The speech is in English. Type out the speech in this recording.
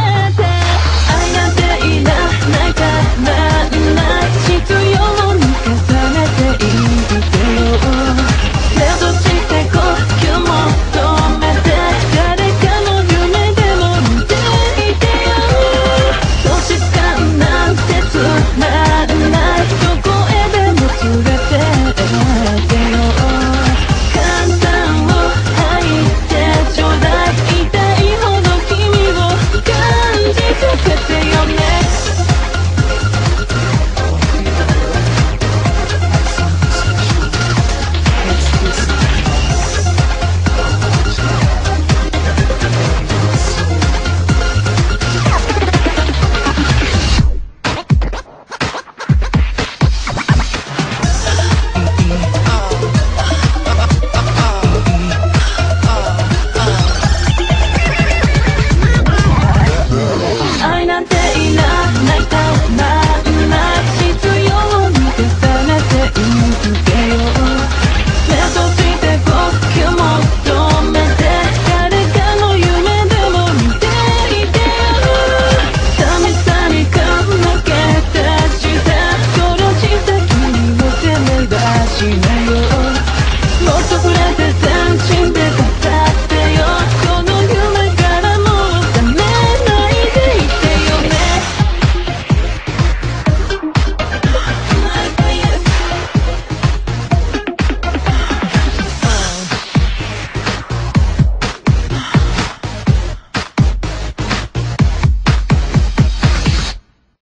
فتى